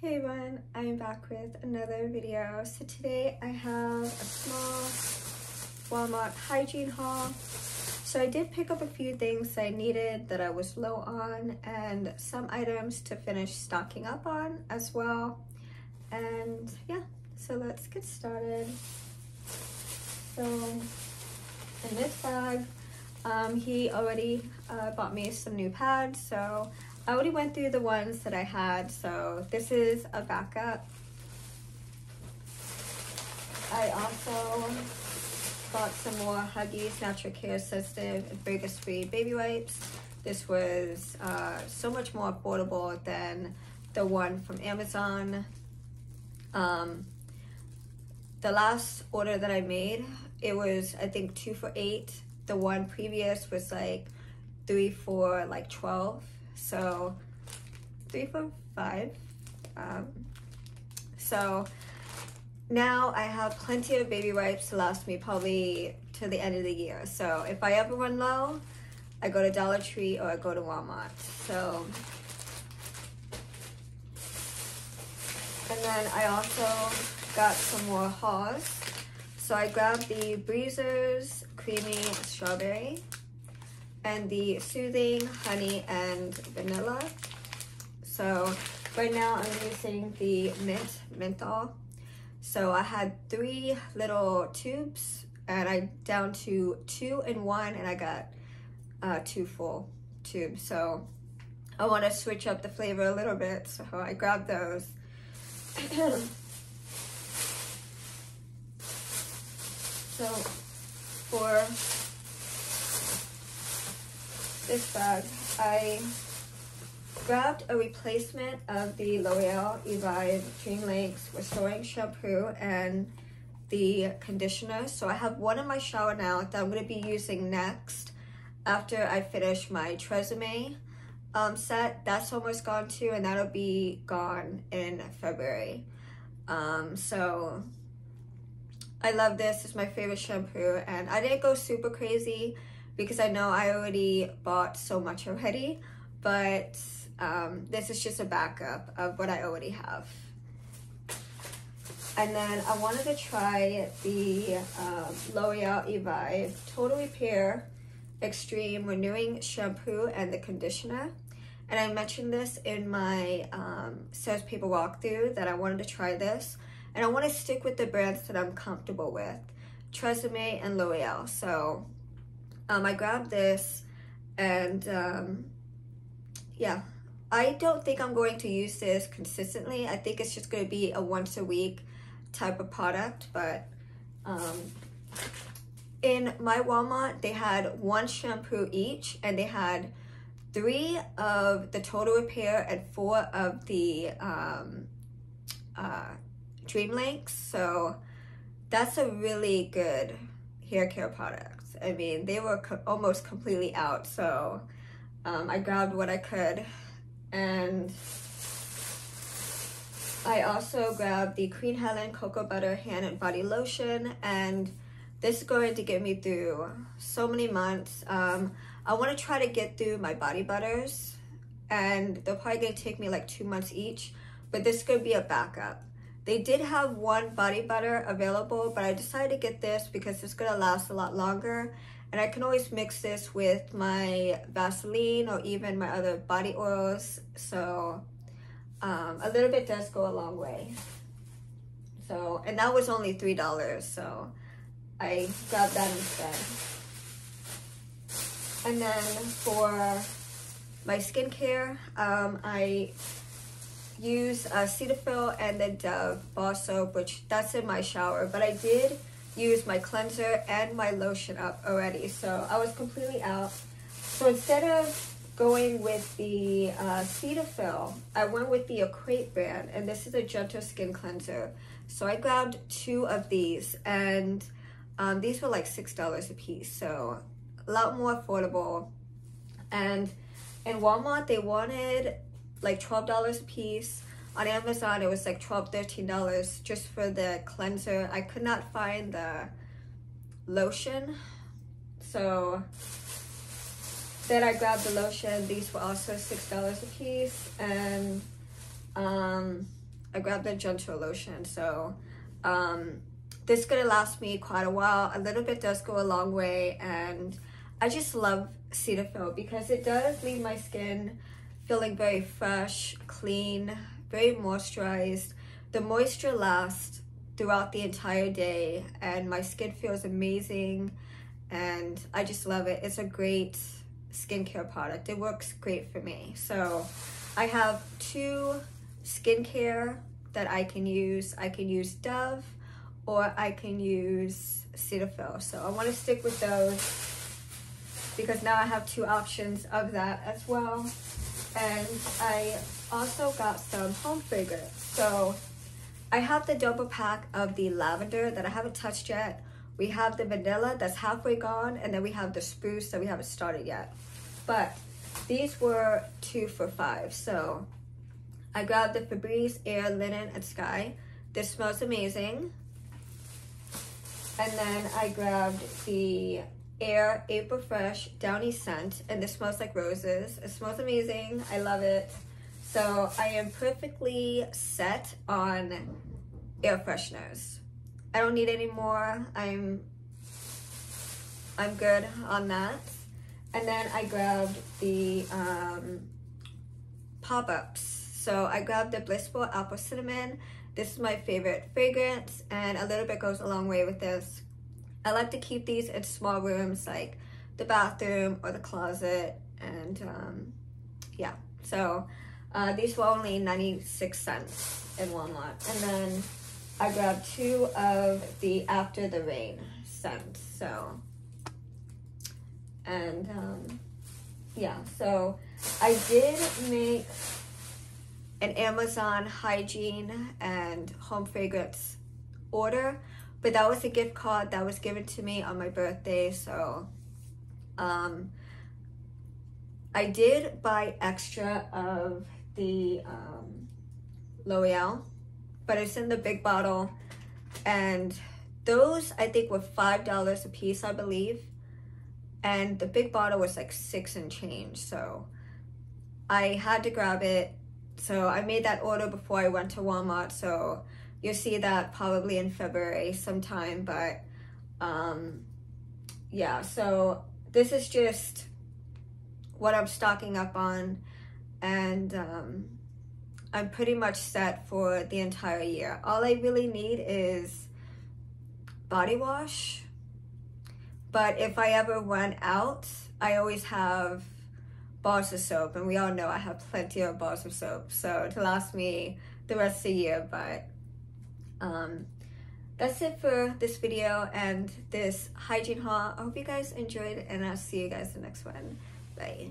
Hey everyone, I'm back with another video. So today I have a small Walmart hygiene haul. So I did pick up a few things I needed that I was low on and some items to finish stocking up on as well. And yeah, so let's get started. So in this bag, um, he already uh, bought me some new pads. So I already went through the ones that I had. So this is a backup. I also bought some more Huggies Natural Care and Fragrance Free baby wipes. This was uh, so much more affordable than the one from Amazon. Um, the last order that I made, it was I think two for eight. The one previous was like three for like 12. So three for five. Um, so now I have plenty of baby wipes to last me probably to the end of the year. So if I ever run low, I go to Dollar Tree or I go to Walmart. So, and then I also got some more Halls. So I grabbed the Breezers Creamy Strawberry and the Soothing Honey and Vanilla. So right now I'm using the Mint Menthol. So I had three little tubes and I down to two and one and I got uh, two full tubes. So I want to switch up the flavor a little bit. So I grabbed those. so for this bag, I grabbed a replacement of the L'Oreal Elvive Dream Lengths Restoring Shampoo and the conditioner. So I have one in my shower now that I'm going to be using next after I finish my Tresemme um, set. That's almost gone too and that'll be gone in February. Um, so I love this. It's my favorite shampoo and I didn't go super crazy because I know I already bought so much already, but um, this is just a backup of what I already have. And then I wanted to try the um, L'Oreal Elvive Total Repair Extreme Renewing Shampoo and the Conditioner. And I mentioned this in my um, Sarah's Paper walkthrough that I wanted to try this. And I want to stick with the brands that I'm comfortable with. Tresemme and L'Oreal. So um, I grabbed this and um, yeah, I don't think I'm going to use this consistently. I think it's just going to be a once a week type of product. But um, in my Walmart, they had one shampoo each and they had three of the Total Repair and four of the um, uh, Dream Lengths. So that's a really good hair care products. I mean, they were co almost completely out. So um, I grabbed what I could and I also grabbed the Queen Helen Cocoa Butter Hand and Body Lotion and this is going to get me through so many months. Um, I want to try to get through my body butters and they're probably going to take me like two months each, but this could be a backup. They did have one body butter available, but I decided to get this because it's going to last a lot longer and I can always mix this with my Vaseline or even my other body oils. So um, a little bit does go a long way. So, and that was only $3. So I grabbed that instead. And then for my skincare, um, I use uh, Cetaphil and the Dove bar soap, which that's in my shower. But I did use my cleanser and my lotion up already. So I was completely out. So instead of going with the uh, Cetaphil, I went with the Equate brand, and this is a gentle skin cleanser. So I grabbed two of these, and um, these were like $6 a piece, so a lot more affordable. And in Walmart, they wanted like $12 a piece on Amazon, it was like $12, $13 just for the cleanser. I could not find the lotion. So then I grabbed the lotion. These were also $6 a piece. And um, I grabbed the gentle lotion. So um, this is gonna last me quite a while. A little bit does go a long way and I just love Cetaphil because it does leave my skin feeling very fresh, clean, very moisturized. The moisture lasts throughout the entire day and my skin feels amazing and I just love it. It's a great skincare product. It works great for me. So I have two skincare that I can use. I can use Dove or I can use Cetaphil. So I want to stick with those because now I have two options of that as well. And I also got some home fragrance. So I have the double pack of the lavender that I haven't touched yet. We have the vanilla that's halfway gone, and then we have the spruce that we haven't started yet. But these were two for five. So I grabbed the Febreze Air Linen and Sky. This smells amazing. And then I grabbed the Air April Fresh Downy Scent, and this smells like roses. It smells amazing. I love it. So I am perfectly set on air fresheners. I don't need any more. I'm I'm good on that. And then I grabbed the um, pop-ups. So I grabbed the Blissful Apple Cinnamon. This is my favorite fragrance and a little bit goes a long way with this. I like to keep these in small rooms like the bathroom or the closet and um, yeah. So uh, these were only 96 cents in Walmart. And then I grabbed two of the After the Rain scents. So, and um, yeah, so I did make an Amazon hygiene and home fragrance order, but that was a gift card that was given to me on my birthday. So, um, I did buy extra of the um, L'Oreal, but it's in the big bottle. And those, I think, were $5 a piece, I believe. And the big bottle was like six and change. So I had to grab it. So I made that order before I went to Walmart. So you'll see that probably in February sometime. But um, yeah, so this is just what I'm stocking up on and um, I'm pretty much set for the entire year. All I really need is body wash. But if I ever run out, I always have bars of soap. And we all know I have plenty of bars of soap. So to last me the rest of the year. But um, that's it for this video and this hygiene haul. I hope you guys enjoyed and I'll see you guys the next one. Bye.